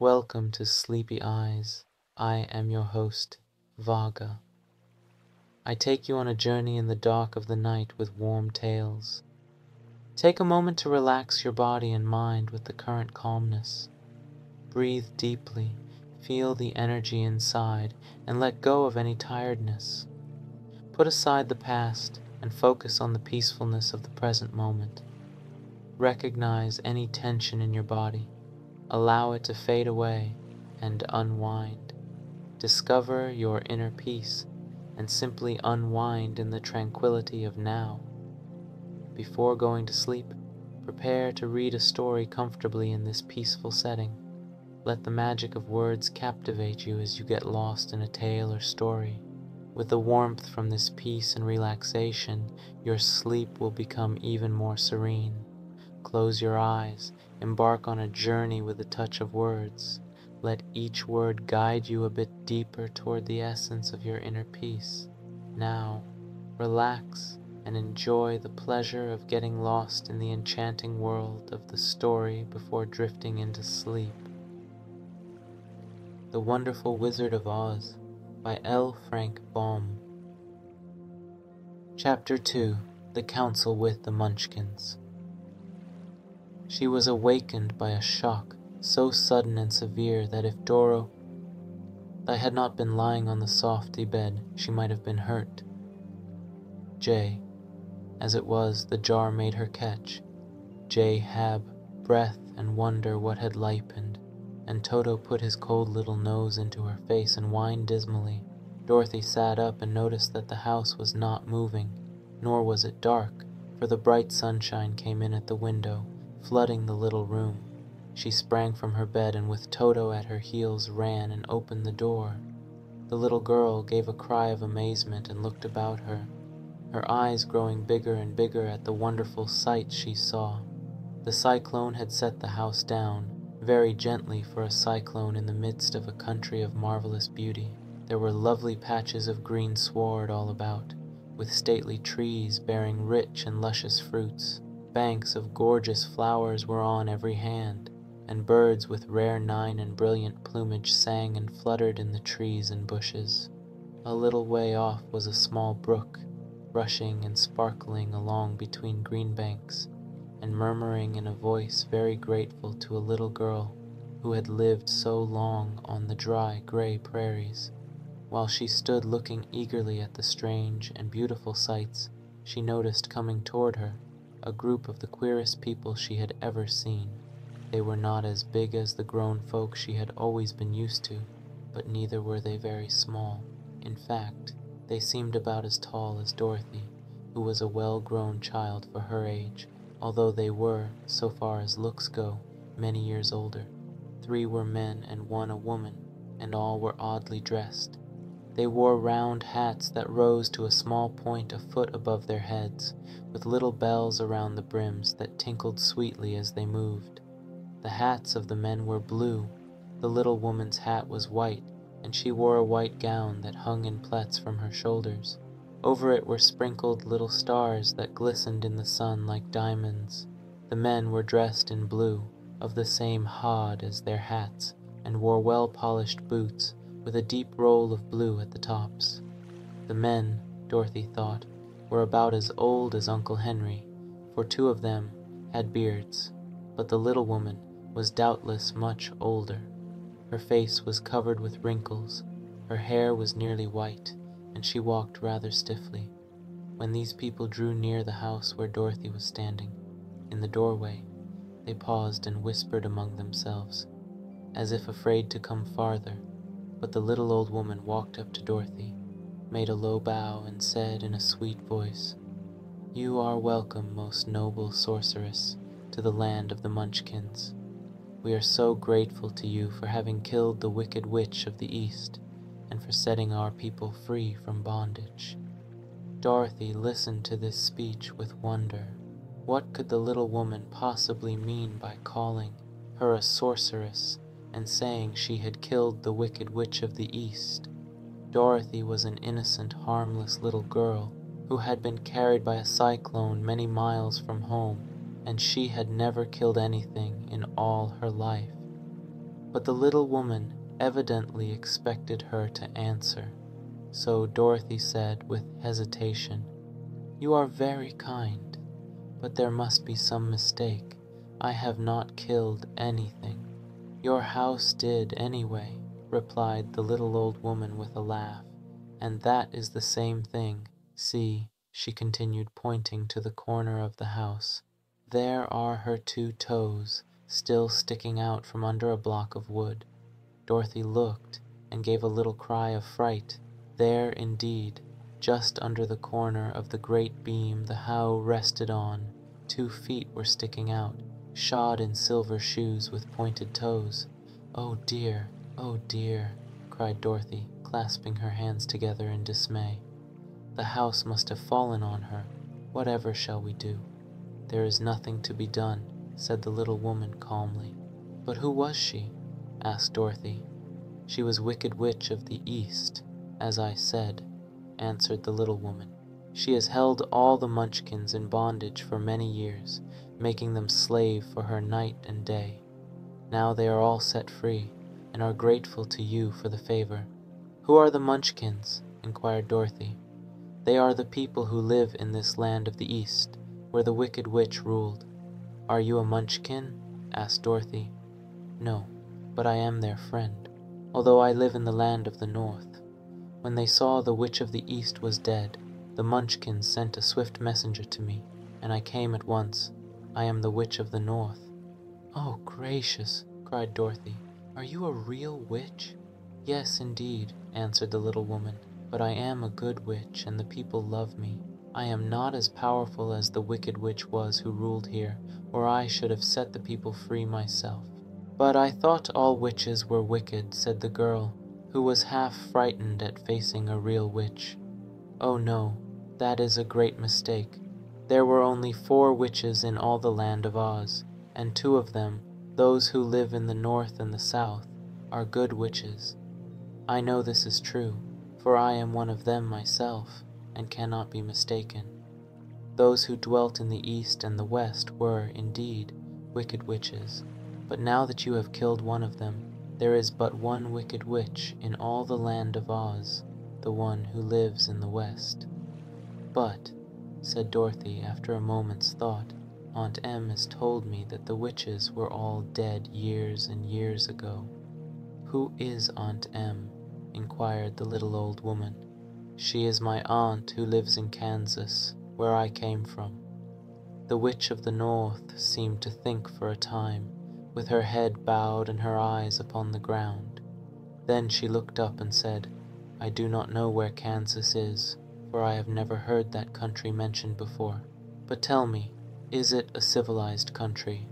Welcome to Sleepy Eyes. I am your host, Vaga. I take you on a journey in the dark of the night with warm tales. Take a moment to relax your body and mind with the current calmness. Breathe deeply, feel the energy inside, and let go of any tiredness. Put aside the past and focus on the peacefulness of the present moment. Recognize any tension in your body Allow it to fade away and unwind. Discover your inner peace and simply unwind in the tranquility of now. Before going to sleep, prepare to read a story comfortably in this peaceful setting. Let the magic of words captivate you as you get lost in a tale or story. With the warmth from this peace and relaxation, your sleep will become even more serene. Close your eyes Embark on a journey with a touch of words. Let each word guide you a bit deeper toward the essence of your inner peace. Now, relax and enjoy the pleasure of getting lost in the enchanting world of the story before drifting into sleep. The Wonderful Wizard of Oz by L. Frank Baum. Chapter 2 The Council with the Munchkins. She was awakened by a shock so sudden and severe that if Doro I had not been lying on the softy bed, she might have been hurt. J. As it was, the jar made her catch. J. Hab, breath and wonder what had lipened, and Toto put his cold little nose into her face and whined dismally. Dorothy sat up and noticed that the house was not moving, nor was it dark, for the bright sunshine came in at the window flooding the little room. She sprang from her bed and with Toto at her heels ran and opened the door. The little girl gave a cry of amazement and looked about her, her eyes growing bigger and bigger at the wonderful sight she saw. The cyclone had set the house down, very gently for a cyclone in the midst of a country of marvelous beauty. There were lovely patches of green sward all about, with stately trees bearing rich and luscious fruits. Banks of gorgeous flowers were on every hand, and birds with rare nine and brilliant plumage sang and fluttered in the trees and bushes. A little way off was a small brook, rushing and sparkling along between green banks, and murmuring in a voice very grateful to a little girl who had lived so long on the dry, gray prairies. While she stood looking eagerly at the strange and beautiful sights, she noticed coming toward her a group of the queerest people she had ever seen. They were not as big as the grown folk she had always been used to, but neither were they very small. In fact, they seemed about as tall as Dorothy, who was a well-grown child for her age, although they were, so far as looks go, many years older. Three were men and one a woman, and all were oddly dressed. They wore round hats that rose to a small point a foot above their heads, with little bells around the brims that tinkled sweetly as they moved. The hats of the men were blue, the little woman's hat was white, and she wore a white gown that hung in plaits from her shoulders. Over it were sprinkled little stars that glistened in the sun like diamonds. The men were dressed in blue, of the same hod as their hats, and wore well polished boots with a deep roll of blue at the tops. The men, Dorothy thought, were about as old as Uncle Henry, for two of them had beards, but the little woman was doubtless much older. Her face was covered with wrinkles, her hair was nearly white, and she walked rather stiffly. When these people drew near the house where Dorothy was standing, in the doorway, they paused and whispered among themselves, as if afraid to come farther but the little old woman walked up to Dorothy, made a low bow, and said in a sweet voice, You are welcome, most noble sorceress, to the land of the Munchkins. We are so grateful to you for having killed the wicked witch of the East and for setting our people free from bondage. Dorothy listened to this speech with wonder. What could the little woman possibly mean by calling her a sorceress and saying she had killed the wicked witch of the East. Dorothy was an innocent, harmless little girl who had been carried by a cyclone many miles from home, and she had never killed anything in all her life. But the little woman evidently expected her to answer, so Dorothy said with hesitation, You are very kind, but there must be some mistake. I have not killed anything. Your house did anyway, replied the little old woman with a laugh, and that is the same thing. See, she continued, pointing to the corner of the house. There are her two toes, still sticking out from under a block of wood. Dorothy looked and gave a little cry of fright. There, indeed, just under the corner of the great beam the how rested on, two feet were sticking out, shod in silver shoes with pointed toes. Oh dear, oh dear, cried Dorothy, clasping her hands together in dismay. The house must have fallen on her. Whatever shall we do? There is nothing to be done, said the little woman calmly. But who was she? asked Dorothy. She was Wicked Witch of the East, as I said, answered the little woman. She has held all the Munchkins in bondage for many years, making them slave for her night and day. Now they are all set free, and are grateful to you for the favor. Who are the Munchkins? inquired Dorothy. They are the people who live in this land of the East, where the Wicked Witch ruled. Are you a Munchkin? asked Dorothy. No, but I am their friend, although I live in the land of the North. When they saw the Witch of the East was dead, the Munchkins sent a swift messenger to me, and I came at once. I am the Witch of the North. Oh, gracious, cried Dorothy. Are you a real witch? Yes, indeed, answered the little woman but I am a good witch, and the people love me. I am not as powerful as the wicked witch was who ruled here, or I should have set the people free myself. But I thought all witches were wicked, said the girl, who was half frightened at facing a real witch. Oh no, that is a great mistake. There were only four witches in all the land of Oz, and two of them, those who live in the north and the south, are good witches. I know this is true for I am one of them myself, and cannot be mistaken. Those who dwelt in the east and the west were, indeed, wicked witches, but now that you have killed one of them, there is but one wicked witch in all the land of Oz, the one who lives in the west. But, said Dorothy after a moment's thought, Aunt Em has told me that the witches were all dead years and years ago. Who is Aunt Em? inquired the little old woman. She is my aunt who lives in Kansas, where I came from. The witch of the north seemed to think for a time, with her head bowed and her eyes upon the ground. Then she looked up and said, I do not know where Kansas is, for I have never heard that country mentioned before. But tell me, is it a civilized country?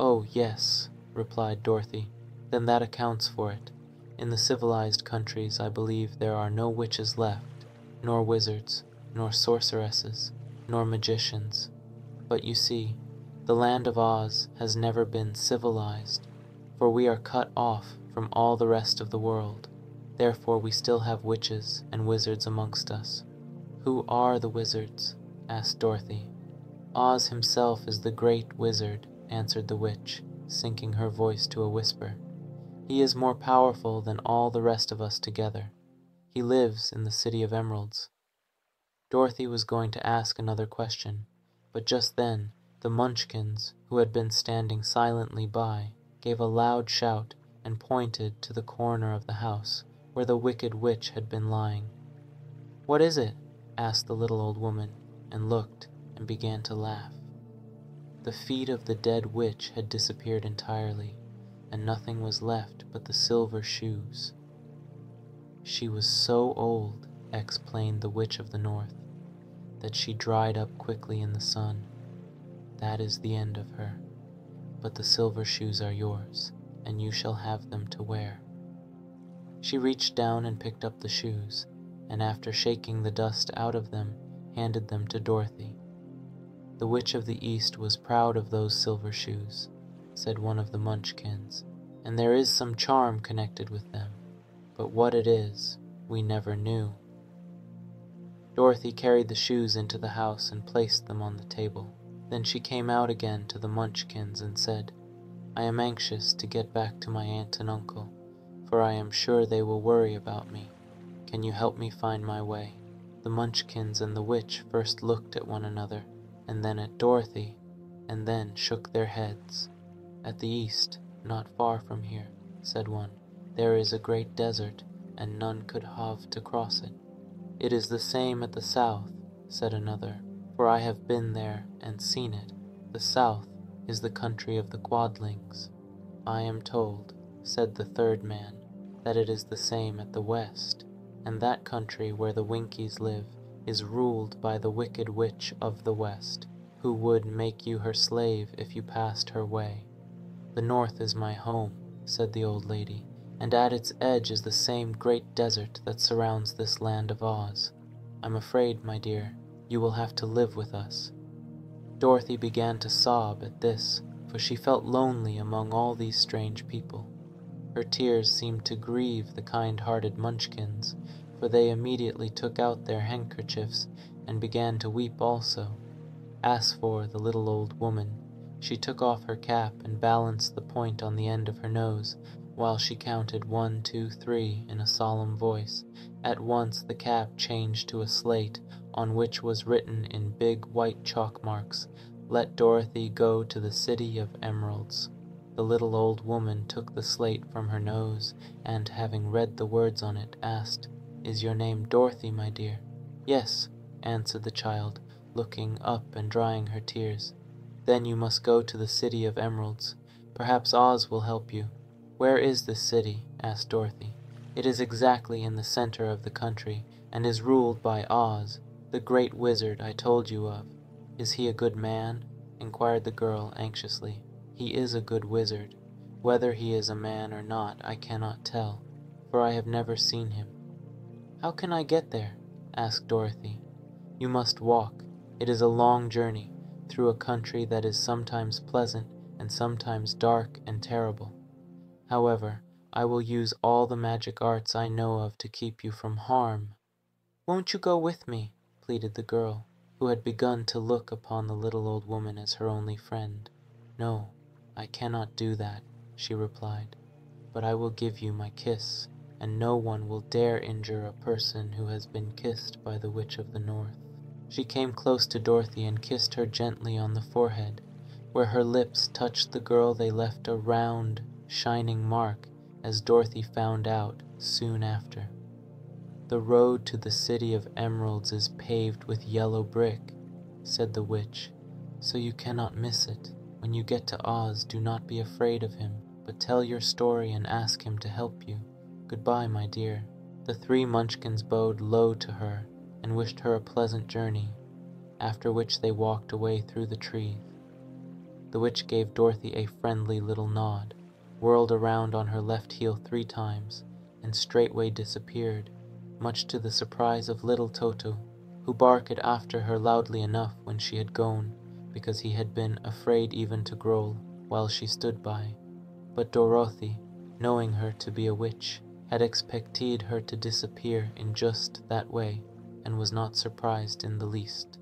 Oh, yes, replied Dorothy. Then that accounts for it. In the civilized countries, I believe there are no witches left, nor wizards, nor sorceresses, nor magicians. But you see, the land of Oz has never been civilized, for we are cut off from all the rest of the world. Therefore, we still have witches and wizards amongst us. Who are the wizards? asked Dorothy. Oz himself is the great wizard, answered the witch, sinking her voice to a whisper. He is more powerful than all the rest of us together. He lives in the City of Emeralds. Dorothy was going to ask another question, but just then the Munchkins, who had been standing silently by, gave a loud shout and pointed to the corner of the house where the wicked witch had been lying. What is it? Asked the little old woman, and looked and began to laugh. The feet of the dead witch had disappeared entirely, and nothing was left but the silver shoes. She was so old, explained the Witch of the North, that she dried up quickly in the sun. That is the end of her. But the silver shoes are yours, and you shall have them to wear. She reached down and picked up the shoes, and after shaking the dust out of them, handed them to Dorothy. The Witch of the East was proud of those silver shoes, said one of the Munchkins, and there is some charm connected with them, but what it is, we never knew. Dorothy carried the shoes into the house and placed them on the table. Then she came out again to the Munchkins and said, I am anxious to get back to my aunt and uncle, for I am sure they will worry about me. Can you help me find my way? The Munchkins and the witch first looked at one another, and then at Dorothy, and then shook their heads. At the east, not far from here, said one, there is a great desert, and none could have to cross it. It is the same at the south, said another, for I have been there and seen it. The south is the country of the Quadlings. I am told, said the third man, that it is the same at the west, and that country where the Winkies live is ruled by the wicked witch of the west, who would make you her slave if you passed her way. The north is my home, said the old lady, and at its edge is the same great desert that surrounds this land of Oz. I'm afraid, my dear, you will have to live with us. Dorothy began to sob at this, for she felt lonely among all these strange people. Her tears seemed to grieve the kind-hearted Munchkins, for they immediately took out their handkerchiefs and began to weep also. As for the little old woman, she took off her cap and balanced the point on the end of her nose, while she counted one, two, three in a solemn voice. At once the cap changed to a slate on which was written in big white chalk marks, Let Dorothy go to the City of Emeralds. The little old woman took the slate from her nose, and having read the words on it, asked, Is your name Dorothy, my dear? Yes, answered the child, looking up and drying her tears. Then you must go to the City of Emeralds. Perhaps Oz will help you. Where is this city? asked Dorothy. It is exactly in the center of the country, and is ruled by Oz, the great wizard I told you of. Is he a good man? inquired the girl anxiously. He is a good wizard. Whether he is a man or not, I cannot tell, for I have never seen him. How can I get there? asked Dorothy. You must walk. It is a long journey through a country that is sometimes pleasant and sometimes dark and terrible. However, I will use all the magic arts I know of to keep you from harm. Won't you go with me? pleaded the girl, who had begun to look upon the little old woman as her only friend. No, I cannot do that, she replied, but I will give you my kiss, and no one will dare injure a person who has been kissed by the Witch of the North. She came close to Dorothy and kissed her gently on the forehead. Where her lips touched the girl, they left a round, shining mark, as Dorothy found out soon after. The road to the city of emeralds is paved with yellow brick, said the witch, so you cannot miss it. When you get to Oz, do not be afraid of him, but tell your story and ask him to help you. Goodbye, my dear. The three munchkins bowed low to her and wished her a pleasant journey, after which they walked away through the trees. The witch gave Dorothy a friendly little nod, whirled around on her left heel three times, and straightway disappeared much to the surprise of little Toto, who barked after her loudly enough when she had gone, because he had been afraid even to growl while she stood by. But Dorothy, knowing her to be a witch, had expected her to disappear in just that way, and was not surprised in the least.